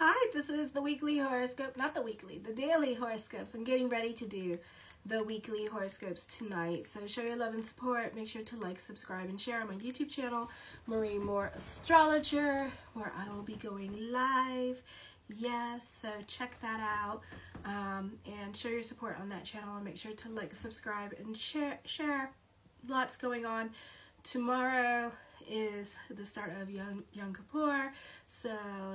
Hi, this is the weekly horoscope, not the weekly, the daily horoscopes. I'm getting ready to do the weekly horoscopes tonight. So show your love and support. Make sure to like, subscribe, and share on my YouTube channel, Marie Moore Astrologer, where I will be going live. Yes, so check that out um, and show your support on that channel and make sure to like, subscribe, and share. share. Lots going on tomorrow is the start of Young Yom Kippur, so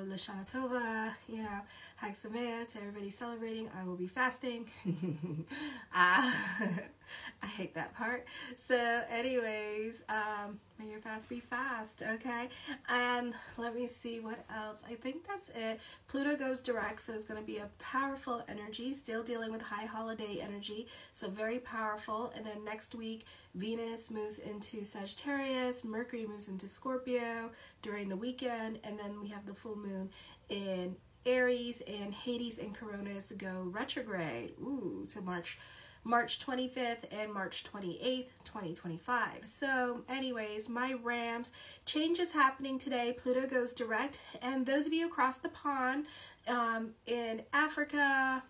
Lashana Tova, you know, Hag to everybody celebrating. I will be fasting. ah, hate that part. So anyways, um, may your fast be fast, okay? And let me see what else. I think that's it. Pluto goes direct, so it's going to be a powerful energy, still dealing with high holiday energy, so very powerful. And then next week, Venus moves into Sagittarius, Mercury moves into Scorpio during the weekend, and then we have the full moon in Aries and Hades and Coronis go retrograde. Ooh, to March March 25th and March 28th, 2025. So anyways, my Rams, change is happening today. Pluto goes direct. And those of you across the pond um, in Africa,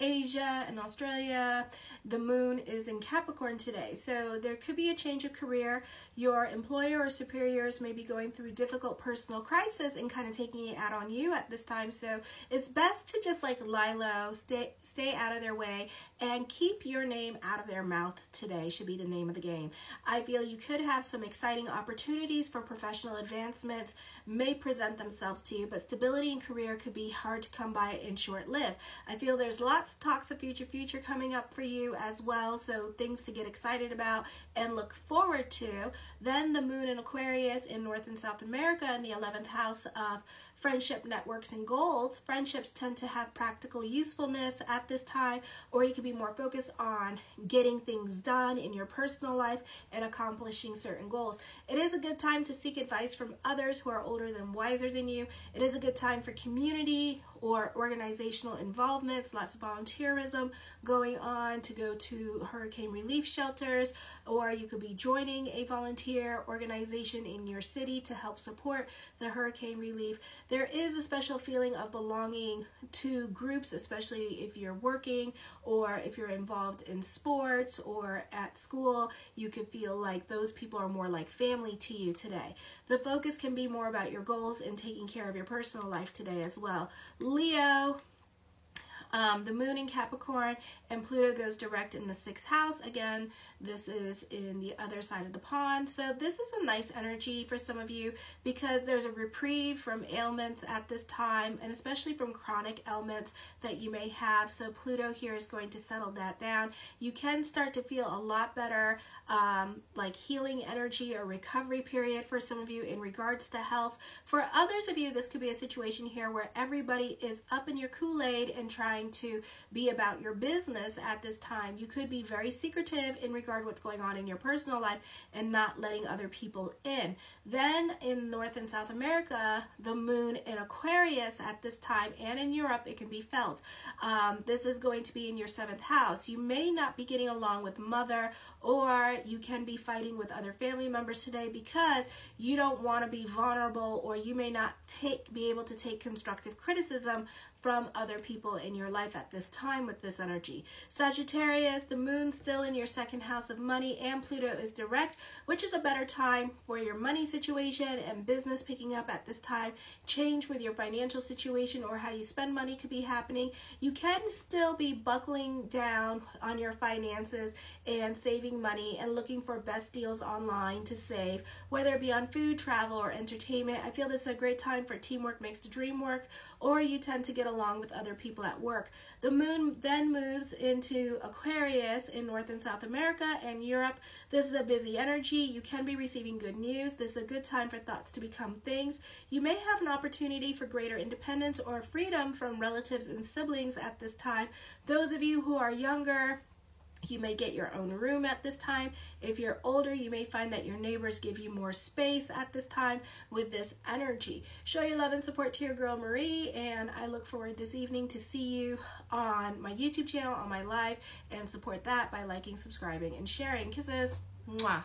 Asia and Australia. The moon is in Capricorn today. So there could be a change of career. Your employer or superiors may be going through difficult personal crisis and kind of taking it out on you at this time. So it's best to just like lie low, stay, stay out of their way and keep your name out of their mouth today should be the name of the game. I feel you could have some exciting opportunities for professional advancements may present themselves to you, but stability in career could be hard to come by and short-lived. I feel there's lots lots of talks of future future coming up for you as well. So things to get excited about and look forward to. Then the moon in Aquarius in North and South America in the 11th house of friendship networks and goals. Friendships tend to have practical usefulness at this time, or you can be more focused on getting things done in your personal life and accomplishing certain goals. It is a good time to seek advice from others who are older than wiser than you. It is a good time for community or organizational involvements, lots of volunteerism going on to go to hurricane relief shelters, or you could be joining a volunteer organization in your city to help support the hurricane relief. There is a special feeling of belonging to groups, especially if you're working or if you're involved in sports or at school. You could feel like those people are more like family to you today. The focus can be more about your goals and taking care of your personal life today as well. Leo, um, the moon in Capricorn and Pluto goes direct in the sixth house. Again, this is in the other side of the pond. So this is a nice energy for some of you because there's a reprieve from ailments at this time and especially from chronic ailments that you may have. So Pluto here is going to settle that down. You can start to feel a lot better um, like healing energy or recovery period for some of you in regards to health. For others of you, this could be a situation here where everybody is up in your Kool-Aid and trying trying to be about your business at this time. You could be very secretive in regard what's going on in your personal life and not letting other people in. Then in North and South America, the moon in Aquarius at this time and in Europe, it can be felt. Um, this is going to be in your seventh house. You may not be getting along with mother or you can be fighting with other family members today because you don't want to be vulnerable or you may not take be able to take constructive criticism from other people in your life at this time with this energy. Sagittarius, the moon still in your second house of money and Pluto is direct, which is a better time for your money situation and business picking up at this time. Change with your financial situation or how you spend money could be happening. You can still be buckling down on your finances and saving money and looking for best deals online to save, whether it be on food, travel, or entertainment. I feel this is a great time for teamwork makes the dream work, or you tend to get along with other people at work. The moon then moves into Aquarius in North and South America and Europe. This is a busy energy. You can be receiving good news. This is a good time for thoughts to become things. You may have an opportunity for greater independence or freedom from relatives and siblings at this time. Those of you who are younger, you may get your own room at this time. If you're older, you may find that your neighbors give you more space at this time with this energy. Show your love and support to your girl Marie, and I look forward this evening to see you on my YouTube channel, on my live, and support that by liking, subscribing, and sharing. Kisses. Mwah.